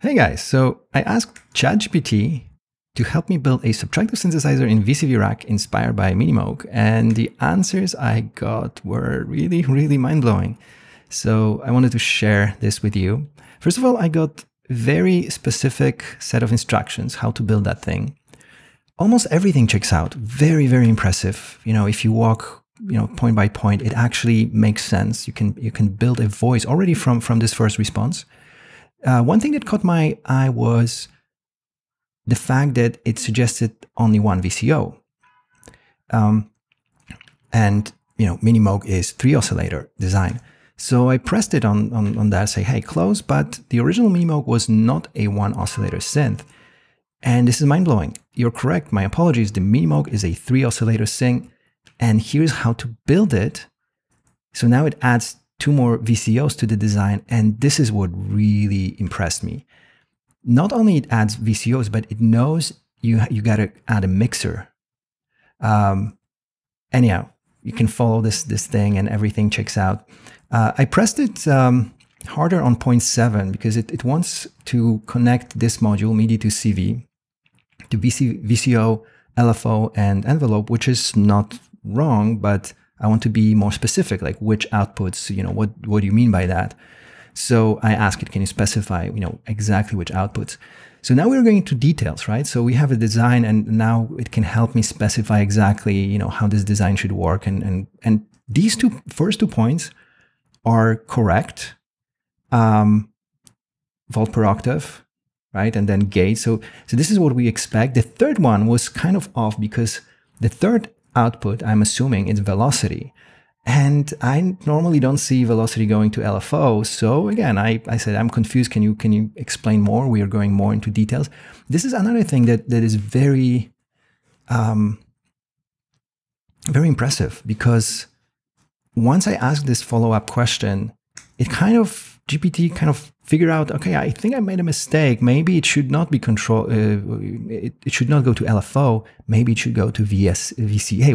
Hey guys, so I asked ChatGPT to help me build a subtractive synthesizer in VCV Rack inspired by Minimoog, and the answers I got were really, really mind blowing. So I wanted to share this with you. First of all, I got very specific set of instructions how to build that thing. Almost everything checks out. Very, very impressive. You know, if you walk, you know, point by point, it actually makes sense. You can you can build a voice already from from this first response. Uh, one thing that caught my eye was the fact that it suggested only one VCO. Um, and, you know, Minimoog is three oscillator design. So I pressed it on, on, on that, say, hey, close, but the original Minimoog was not a one oscillator synth. And this is mind blowing. You're correct. My apologies. The Minimoog is a three oscillator synth. And here's how to build it. So now it adds two more VCOs to the design. And this is what really impressed me. Not only it adds VCOs, but it knows you, you got to add a mixer. Um, anyhow, you can follow this, this thing and everything checks out. Uh, I pressed it um, harder on point seven because it, it wants to connect this module MIDI to CV, to VC, VCO, LFO, and envelope, which is not wrong, but I want to be more specific, like which outputs, you know, what, what do you mean by that? So I ask it, can you specify, you know, exactly which outputs? So now we're going to details, right? So we have a design and now it can help me specify exactly, you know, how this design should work. And, and, and these two first two points are correct. Um, volt per octave, right? And then gate. So, so this is what we expect. The third one was kind of off because the third output, I'm assuming, it's velocity. And I normally don't see velocity going to LFO. So again, I, I said, I'm confused. Can you, can you explain more? We are going more into details. This is another thing that, that is very, um, very impressive because once I asked this follow-up question, it kind of GPT kind of figure out, okay, I think I made a mistake. Maybe it should not be control. Uh, it, it, should not go to LFO. Maybe it should go to VS VCA,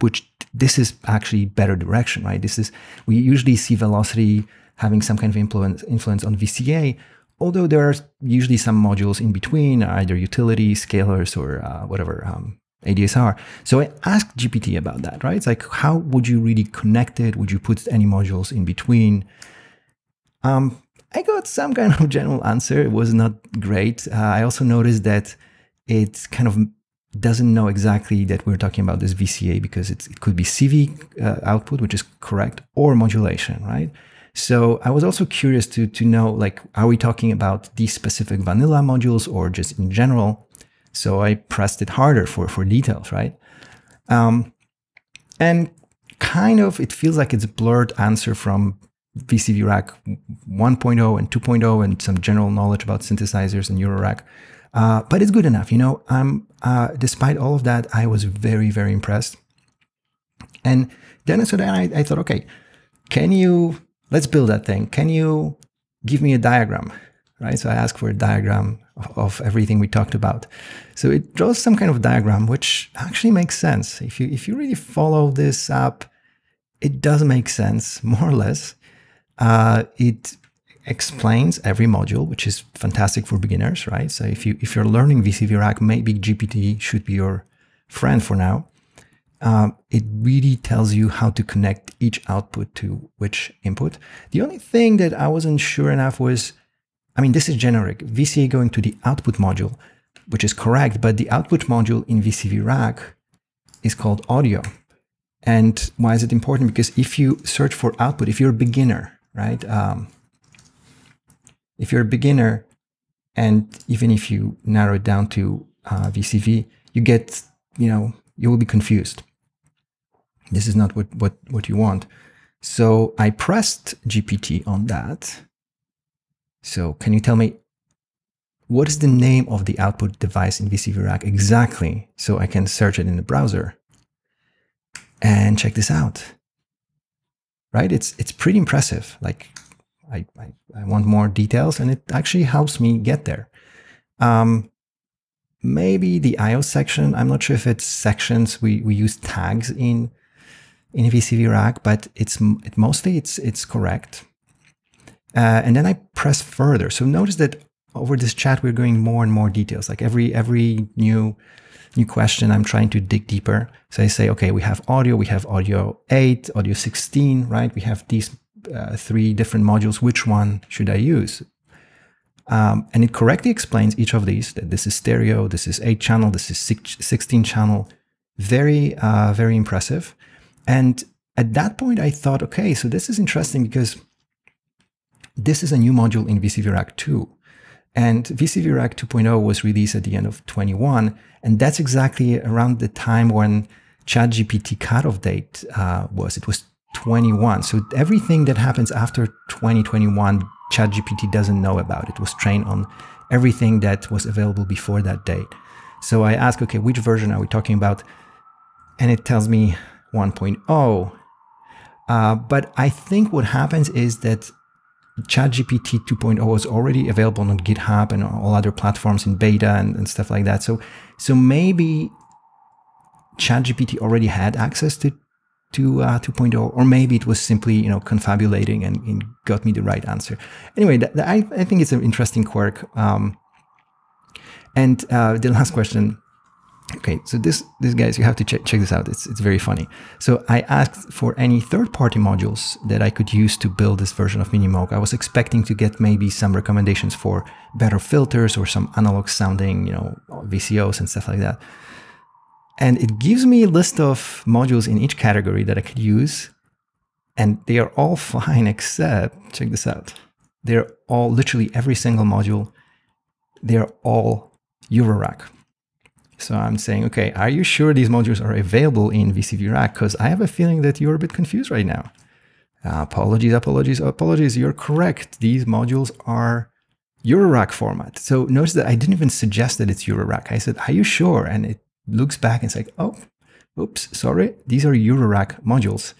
which this is actually better direction, right? This is we usually see velocity having some kind of influence influence on VCA, although there are usually some modules in between, either utility scalers or uh, whatever um, ADSR. So I asked GPT about that, right? It's like, how would you really connect it? Would you put any modules in between? Um, I got some kind of general answer. It was not great. Uh, I also noticed that it kind of doesn't know exactly that we're talking about this VCA because it could be CV uh, output, which is correct, or modulation, right? So I was also curious to, to know, like, are we talking about these specific vanilla modules or just in general? So I pressed it harder for, for details, right? Um, and kind of, it feels like it's a blurred answer from VCV Rack 1.0 and 2.0 and some general knowledge about synthesizers and Eurorack. Uh, but it's good enough, you know. I'm uh, despite all of that, I was very very impressed. And then so then I, I thought, okay, can you let's build that thing? Can you give me a diagram? Right. So I asked for a diagram of, of everything we talked about. So it draws some kind of diagram, which actually makes sense. If you if you really follow this up, it does make sense more or less. Uh, it explains every module, which is fantastic for beginners, right? So if you if you're learning VCV Rack, maybe GPT should be your friend for now. Um, it really tells you how to connect each output to which input. The only thing that I wasn't sure enough was, I mean, this is generic. VCA going to the output module, which is correct, but the output module in VCV Rack is called audio. And why is it important? Because if you search for output, if you're a beginner, right? Um, if you're a beginner, and even if you narrow it down to uh, VCV, you get, you know, you will be confused. This is not what, what, what you want. So I pressed GPT on that. So can you tell me what is the name of the output device in VCV Rack exactly so I can search it in the browser? And check this out right? It's it's pretty impressive. Like I, I, I want more details, and it actually helps me get there. Um, maybe the IO section. I'm not sure if it's sections. We we use tags in in VCV Rack, but it's it mostly it's it's correct. Uh, and then I press further. So notice that over this chat, we're going more and more details. Like every every new new question, I'm trying to dig deeper. So I say, okay, we have audio, we have audio 8, audio 16, right? We have these uh, three different modules. Which one should I use? Um, and it correctly explains each of these that this is stereo, this is 8 channel, this is 16 channel. Very, uh, very impressive. And at that point, I thought, okay, so this is interesting because this is a new module in VCV Rack 2. And VCV Rack 2.0 was released at the end of 21. And that's exactly around the time when ChatGPT cutoff date uh, was. It was 21. So everything that happens after 2021, ChatGPT doesn't know about. It was trained on everything that was available before that date. So I ask, okay, which version are we talking about? And it tells me 1.0. Uh, but I think what happens is that ChatGPT 2.0 is already available on GitHub and all other platforms in beta and, and stuff like that. So, so maybe ChatGPT already had access to to uh, 2.0, or maybe it was simply you know confabulating and, and got me the right answer. Anyway, that, that, I, I think it's an interesting quirk. Um, and uh, the last question Okay, so this, this guys, you have to check, check this out. It's, it's very funny. So I asked for any third-party modules that I could use to build this version of Minimoog. I was expecting to get maybe some recommendations for better filters or some analog sounding, you know, VCOs and stuff like that. And it gives me a list of modules in each category that I could use. And they are all fine, except, check this out. They're all, literally every single module, they're all Eurorack. So I'm saying, okay, are you sure these modules are available in VCV Rack? Because I have a feeling that you're a bit confused right now. Uh, apologies, apologies, apologies. You're correct. These modules are Eurorack format. So notice that I didn't even suggest that it's Eurorack. I said, are you sure? And it looks back and it's like, oh, oops, sorry. These are Eurorack modules.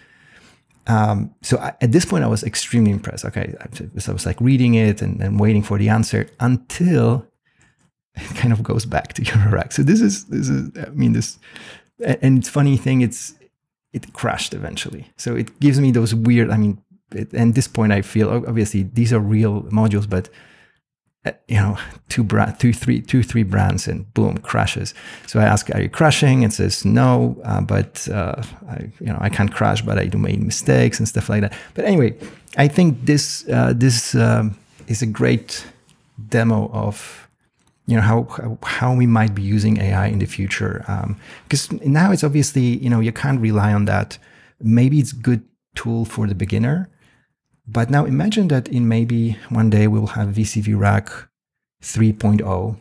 Um, so I, at this point, I was extremely impressed. Okay, was, I was like reading it and, and waiting for the answer until it kind of goes back to Eurorack. So this is this is I mean this, and it's funny thing. It's it crashed eventually. So it gives me those weird. I mean, it, and this point I feel obviously these are real modules, but uh, you know, two brand, two, three, two, three brands, and boom, crashes. So I ask, "Are you crashing?" It says no, uh, but uh, I, you know, I can't crash, but I do make mistakes and stuff like that. But anyway, I think this uh, this um, is a great demo of you know how how we might be using AI in the future. Um, because now it's obviously you know you can't rely on that. Maybe it's good tool for the beginner, but now imagine that in maybe one day we will have VCV Rack 3.0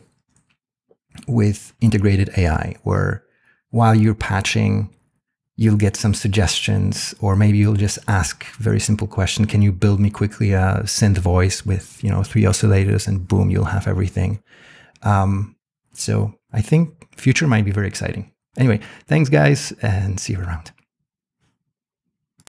with integrated AI, where while you're patching, you'll get some suggestions, or maybe you'll just ask very simple question: Can you build me quickly a synth voice with you know three oscillators, and boom, you'll have everything. Um, so I think future might be very exciting. Anyway, thanks guys and see you around.